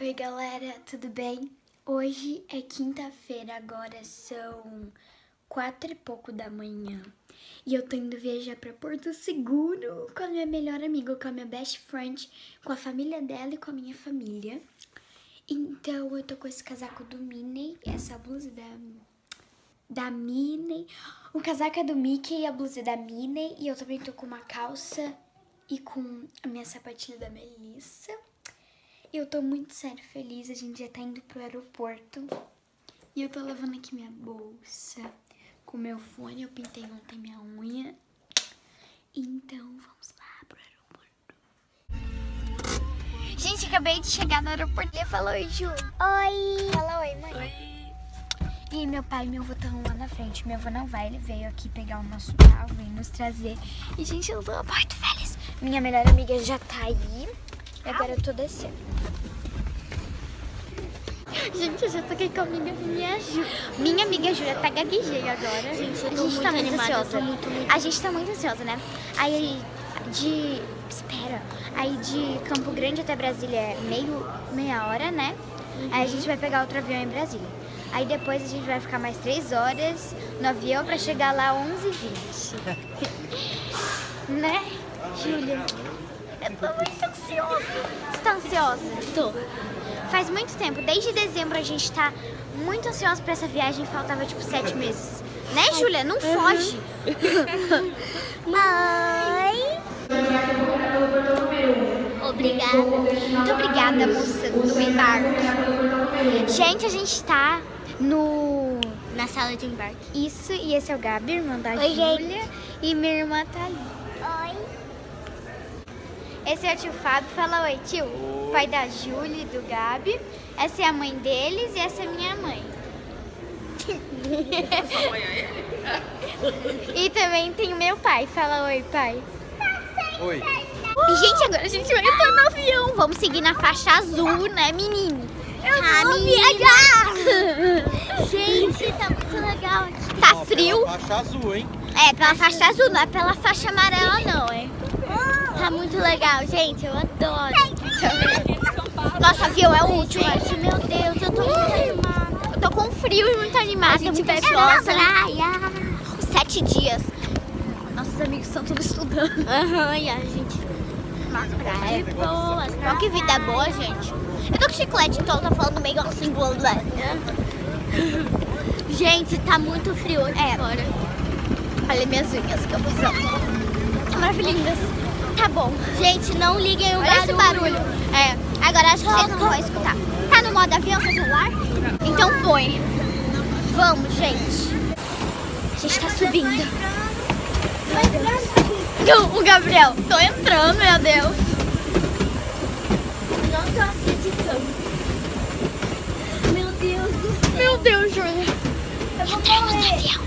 Oi galera, tudo bem? Hoje é quinta-feira, agora são quatro e pouco da manhã e eu tô indo viajar pra Porto Seguro com a minha melhor amiga, com a minha best friend, com a família dela e com a minha família. Então eu tô com esse casaco do Minnie, essa blusa da, da Minnie, o casaco é do Mickey e a blusa é da Minnie e eu também tô com uma calça e com a minha sapatinha da Melissa. Eu tô muito sério feliz, a gente já tá indo pro aeroporto. E eu tô levando aqui minha bolsa com meu fone, eu pintei ontem minha unha. Então, vamos lá pro aeroporto. Gente, acabei de chegar no aeroporto. Fala oi, Ju. Oi. Fala oi, mãe. Oi. E meu pai e meu avô estão lá na frente. Meu avô não vai, ele veio aqui pegar o nosso carro, veio nos trazer. E, gente, eu tô muito feliz. Minha melhor amiga já tá aí. E agora eu tô descendo. Gente, eu já tô aqui com a amiga minha Ju. Minha amiga Júlia tá gaguejei agora. Gente, eu tô a gente muito tá muito animada, ansiosa. muito, muito. A gente tá muito ansiosa, né? Aí de. Espera. Aí de Campo Grande até Brasília é meio, meia hora, né? Aí a gente vai pegar outro avião em Brasília. Aí depois a gente vai ficar mais três horas no avião pra chegar lá 11h20. né, Júlia? Eu tô muito ansiosa. Você tá ansiosa? Tô. Faz muito tempo, desde dezembro a gente tá muito ansiosa pra essa viagem, faltava tipo sete meses. Né, Júlia? Não foge. Oi. Obrigada. Muito obrigada, moça do embarque. Gente, a gente tá no... Na sala de embarque. Isso, e esse é o Gabi, irmão da Júlia. E minha irmã tá ali. Oi. Esse é o tio Fábio. Fala oi, tio. Pai da Júlia e do Gabi. Essa é a mãe deles e essa é minha mãe. e também tem o meu pai. Fala oi, pai. Oi. E, gente, agora a gente vai entrar no avião. Vamos seguir na faixa azul, né, menino? Eu Tá, vou menina. Gente, tá muito legal aqui. Tá frio? pela Faixa azul, hein? É, pela faixa azul, não é pela faixa amarela, não, é. Tá muito legal, gente. Eu adoro. Nosso avião é o último. Meu Deus, eu tô muito animada. Eu tô com frio e muito animada. A gente vai pra praia. Sete dias. Nossos amigos estão todos estudando. Aham, e a gente... Nossa, Praia boa. Olha que vida boa, gente. Eu tô com chiclete, então tô falando meio assim, blá, blá. Gente, tá muito frio aqui É. fora. Olha minhas unhas que eu fiz. São maravilhosas. Tá bom. Gente, não liguem o Olha esse barulho. É, agora acho que vocês não vão escutar. Tá no modo avião seu celular? Então põe. Vamos, gente. A gente tá subindo. O Gabriel, tô entrando, meu Deus. Não tô acreditando. Meu Deus do céu. Meu Deus, Júlia. Eu vou morrer.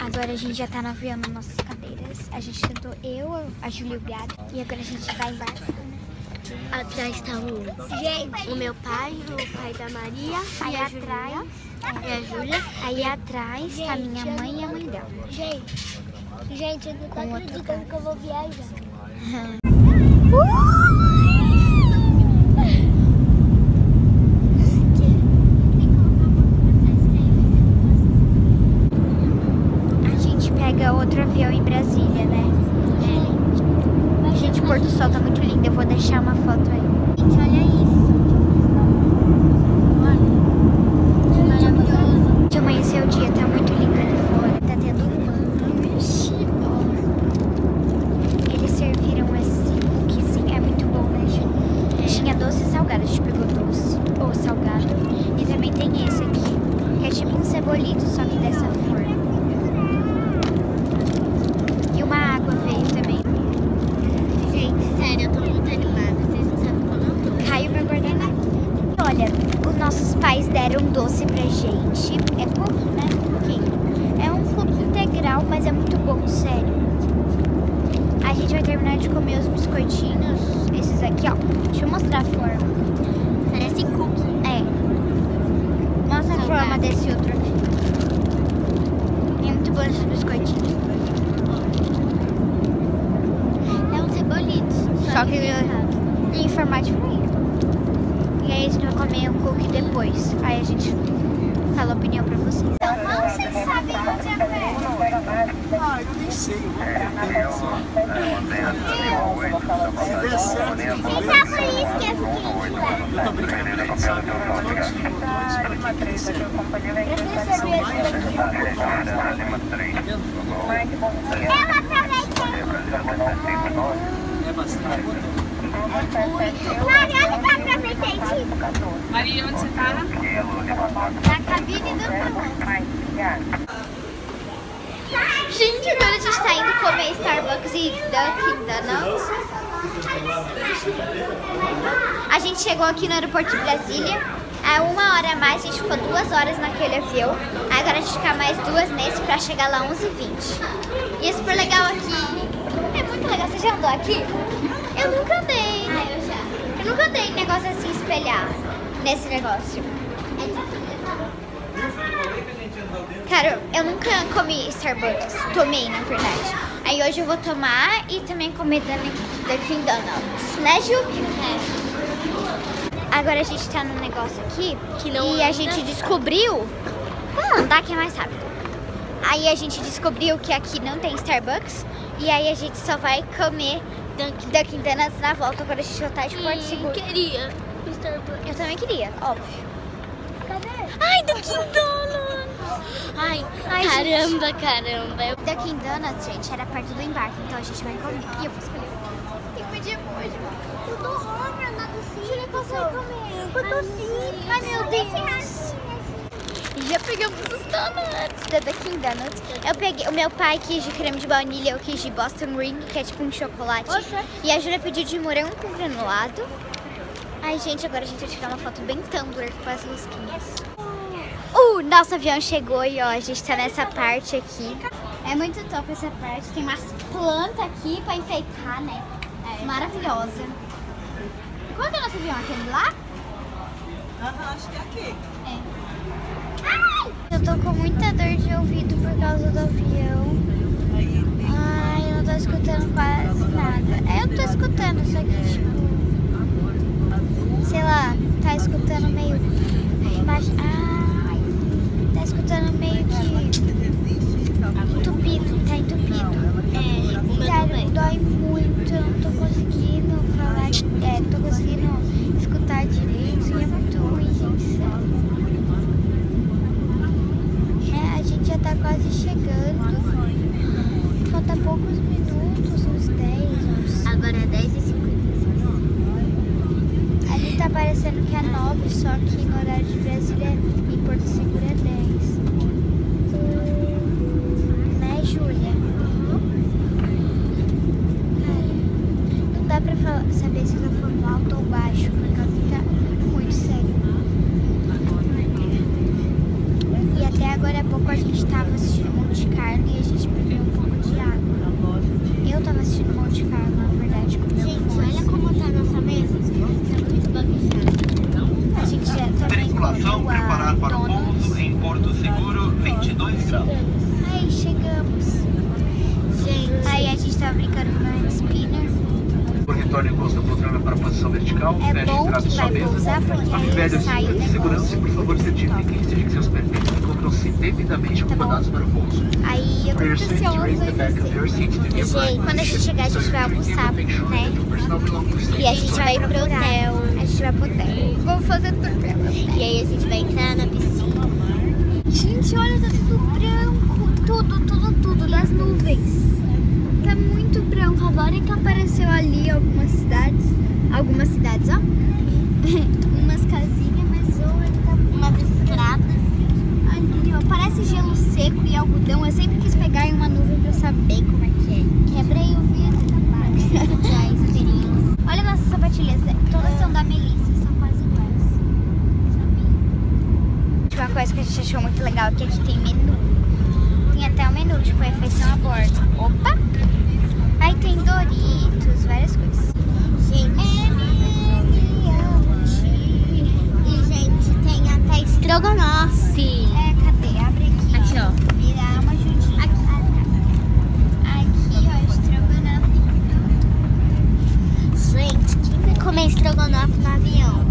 Agora a gente já tá no avião nas nossas cadeiras. A gente sentou eu, a Júlia e o Gabi. E agora a gente vai embarcar. Atrás tá o, gente, o meu pai, o pai da Maria Aí e a atrás. E a Júlia. aí atrás tá minha mãe e a mãe dela. Gente, gente, eu não tô acreditando que eu vou viajar. A gente pega outro avião em Brasília, né? Gente, o pôr do sol tá muito lindo. Eu vou deixar uma foto aí. Gente, olha isso. Maravilhoso. Gente, amanheceu o dia, tá muito lindo ali fora. Tá tendo um lanche. Eles serviram esse cookiezinho. É muito bom, né, gente? Tinha doce e salgado. A gente pegou doce ou salgado. E também tem esse aqui. Que é tipo um cebolito, só que dessa forma. E uma água veio também. Gente, sério, eu tô muito animada. Vocês não sabem como eu tô. Caiu meu guardanapo. Olha, os nossos pais deram um doce pra gente. É cookie, né? Cookie. É um cookie integral, mas é muito bom, sério. A de comer os biscoitinhos. Esses aqui, ó. Deixa eu mostrar a forma. Parece cookie. É. Mostra a forma desse outro aqui. É muito bom esses biscoitinhos. É um cebolito. Só que errado. em formato diferente. E aí a gente vai comer depois. Aí a gente fala a opinião pra vocês. Então, como vocês sabem onde é perto? Ah, eu nem sei, eu vou tentando Se der certo, tem que por isso que eu fiquei. Eu tô brincando, gente sabe? Eu aproveitei. É bastante botão. Mari, olha eu aproveitei disso. Maria, onde você tá? Na cabine do carro. Gente, agora a gente tá indo comer Starbucks e Dunkin' Donuts. A gente chegou aqui no aeroporto de Brasília. É uma hora a mais, a gente ficou duas horas naquele avião. Agora a gente fica mais duas nesse pra chegar lá 11h20. E é super legal aqui. É muito legal. Você já andou aqui? Eu nunca andei. Ah, eu já. Eu nunca andei em negócio assim espelhar. Nesse negócio. Cara, eu nunca comi Starbucks. Tomei, na verdade. Aí hoje eu vou tomar e também comer Dun- Dunkin' Donuts. Né, Ju? É. Agora a gente tá num negócio aqui Que não e a anda. gente descobriu... Vamos andar que é mais rápido. Aí a gente descobriu que aqui não tem Starbucks. E aí a gente só vai comer Dunkin', Dunkin' Donuts na volta quando a gente voltar de Porto Seguro. queria. Starbucks. Eu também queria, óbvio. Ai, Dunkin' Donuts. Ai, Ai, caramba, caramba. Eu- Dunkin' Donuts, gente, era perto do embarque, então a gente vai comer. E eu vou escolher. Tem que pedir emoji. Eu tô hungry, na docinha. Júlia consegue comer. O docinho. Ai, meu Deus. Já pegamos os donuts da Dunkin' Donuts. Eu peguei, o meu pai quis de creme de baunilha, eu quis de Boston Ring, que é tipo um chocolate. E a Júlia pediu de morango com granulado. Ai, gente, agora a gente vai tirar uma foto bem Tumblr com as rosquinhas. Uh, nosso avião chegou e ó, a gente tá nessa parte aqui. É muito top essa parte. Tem umas plantas aqui pra enfeitar, né? Maravilhosa. Qual que é o nosso avião? Aquele lá? acho que é aqui. Ai! Eu tô com muita dor de ouvido por causa do avião. Ai, eu não tô escutando quase nada. É, eu tô escutando, só que tipo. Sei lá, tá escutando meio. Baixo. Ai, tá escutando meio que. Entupido, tá entupido. É, o meu Sério, também. dói muito, eu não tô conseguindo falar, é, não tô conseguindo escutar direito e é muito ruim, gente, sério. É, a gente já tá quase chegando. Falta poucos minutos, uns 10, uns... Agora é 10 e 56 Parecendo que é 9, só que no horário de Brasília em Porto Seguro é 10. Né, Júlia? Cara, não dá pra falar- saber se eu tô falando alto ou baixo, porque alguém tá muito sério. E até agora há pouco a gente tava assistindo Monte Carlo e a gente bebeu um pouco de água. Eu tava assistindo Monte Carlo, na verdade, com meu Gente, fone. olha como tá a nossa mesa. Tá muito bagunçada. A gente já também Tripulação comeu a preparar para o donuts. pouso em Porto Seguro, 22 graus. Aí chegamos. Gente, Aí a gente tava brincando com o hand spinner. Retorne o posto da poltrona para a posição vertical, É feche a bom de pousar, porque aí Libere os sai o de segurança e, por favor, certifiquem-se de que seus pertences encontram-se devidamente Tá acomodados para o pouso. Aí eu tô ansiosa. Gente, upright quando a gente chegar, a gente vai almoçar, né? e a gente vai pro hotel. A gente vai pro hotel. Vamos fazer tudo. E aí a gente vai entrar na piscina. Gente, olha, tá tudo branco. Tudo, tudo, tudo das nuvens. Tá muito branco. Agora que apareceu ali algumas cidades. Algumas cidades, ó. Umas casinhas, mas olha, tá Umas estradas. ali, ó. Parece gelo seco e algodão. Eu sempre quis pegar em uma nuvem pra saber como é que é. Quebrei o vidro. Já experiência. Olha nossas sapatilhas. Todas são da Melissa, são quase iguais. Uma coisa que a gente achou muito legal é que aqui tem menu. Tem até o menu, tipo, refeição a bordo. Opa! Aí tem Doritos, várias coisas. Gente, e gente, tem até estrogonofe. É, cadê? Abre aqui. Aqui, ó. Virar uma ajudinha. Aqui. Aqui, ó, estrogonofe. Gente, quem vai comer estrogonofe no avião?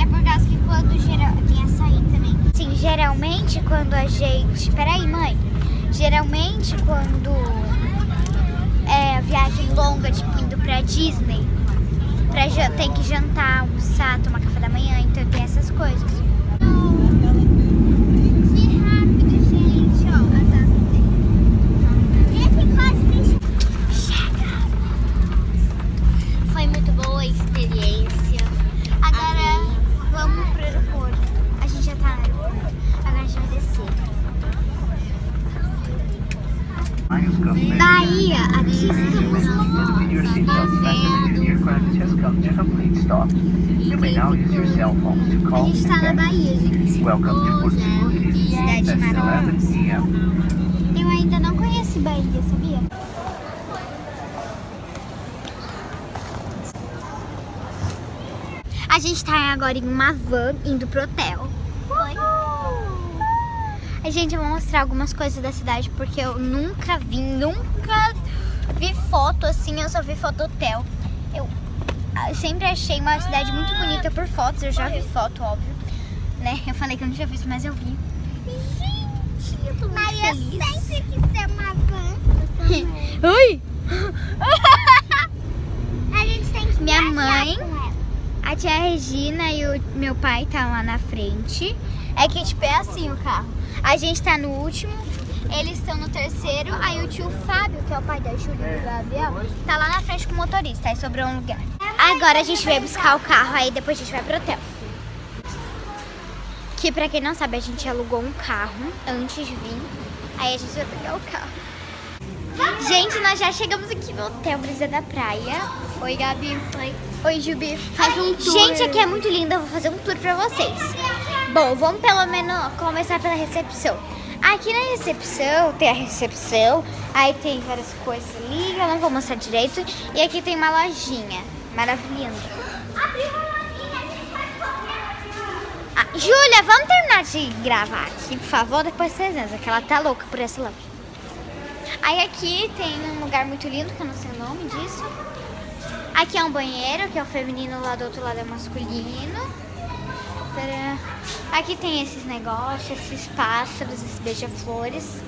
É por causa que quando geral, tem açaí também. Sim, geralmente quando a gente. Peraí, mãe. Geralmente quando é viagem longa, tipo indo pra Disney, pra, tem que jantar, almoçar, tomar call gente tá na. Bahia, gente. Welcome to Porto Seguro. Cidade maravilhosa. 11 p.m. Eu ainda não conheço Bahia, sabia? A gente tá agora em uma van indo pro hotel. Oi. A gente vai mostrar algumas coisas da cidade porque eu nunca vi, nunca vi foto assim, eu só vi foto hotel. Eu sempre achei uma cidade muito bonita por fotos, eu já vi foto, óbvio. Né? Eu falei que eu não tinha visto, mas eu vi. Gente, eu tô muito eu feliz. sempre quis ter uma van. Ui! A gente tem que Minha mãe-. A tia Regina e o meu pai tá lá na frente. É que tipo é assim o carro. A gente tá no último, eles estão no terceiro. Aí o tio Fábio, que é o pai da Júlia e do Gabriel, tá lá na frente com o motorista. Aí sobrou um lugar. Agora a gente vai buscar o carro, aí depois a gente vai pro hotel. Que pra quem não sabe, a gente alugou um carro antes de vir. Aí a gente vai pegar o carro. Gente, nós já chegamos aqui no Hotel Brisa da Praia. Oi, Gabi. Oi. Oi, Jubi. Faz um tour. Gente, aqui é muito lindo. Eu vou fazer um tour pra vocês. Bom, vamos pelo menos começar pela recepção. Aqui na recepção, tem a recepção. Aí tem várias coisas ali. Eu não vou mostrar direito. E aqui tem uma lojinha. Maravilhosa. Ah, Júlia, vamos terminar de gravar aqui, por favor? Depois vocês entram, que ela tá louca por essa loja. Aí aqui tem um lugar muito lindo, que eu não sei o nome disso. Aqui é um banheiro, que é o feminino, lá do outro lado é o masculino. Aqui tem esses negócios, esses pássaros, esses beija-flores.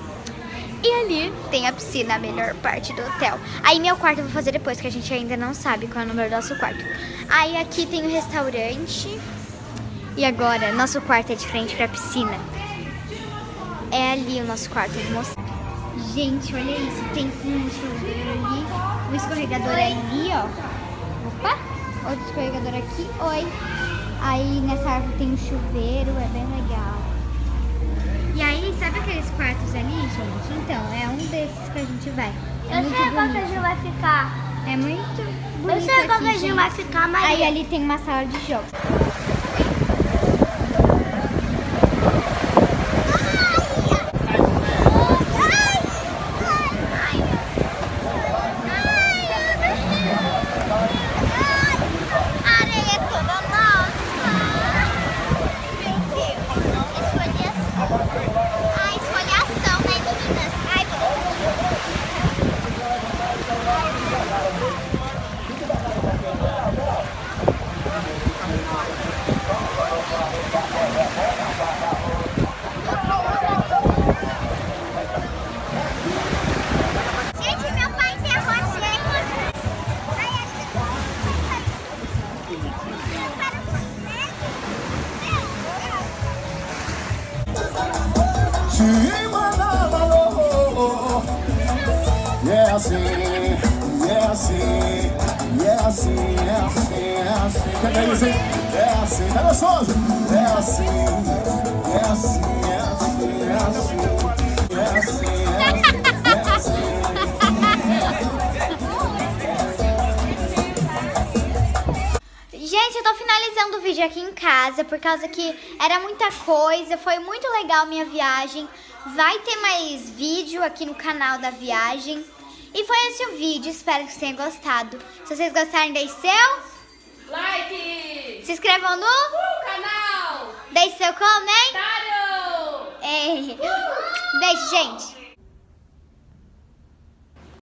E ali tem a piscina, a melhor parte do hotel. Aí meu quarto eu vou fazer depois, que a gente ainda não sabe qual é o número do nosso quarto. Aí aqui tem o restaurante. E agora, nosso quarto é de frente pra piscina. É ali o nosso quarto, eu vou mostrar. Gente, olha isso. Tem um chuveiro ali, um escorregador ali, ó. Opa! Outro escorregador aqui. Oi! Aí nessa árvore tem um chuveiro, é bem quartos ali, gente? Então, é um desses que a gente vai. É Eu muito sei qual que a bonito. gente vai ficar. É muito Eu bonito sei qual aqui, que a gente gente. vai ficar, mas. Aí ali tem uma sala de jogos. Assim, é assim, é assim, é assim, é assim. Canta aí, assim. É assim, tá gostoso? É assim, é assim, é assim, é assim. É assim, é assim, é assim. Gente, eu tô finalizando o vídeo aqui em casa por causa que era muita coisa, foi muito legal minha viagem. Vai ter mais vídeo aqui no canal da viagem. E foi esse o vídeo, espero que vocês tenham gostado. Se vocês gostarem, deixe seu, Like! se inscrevam no, O canal! deixe seu comentário. Tário! É. Beijo, gente.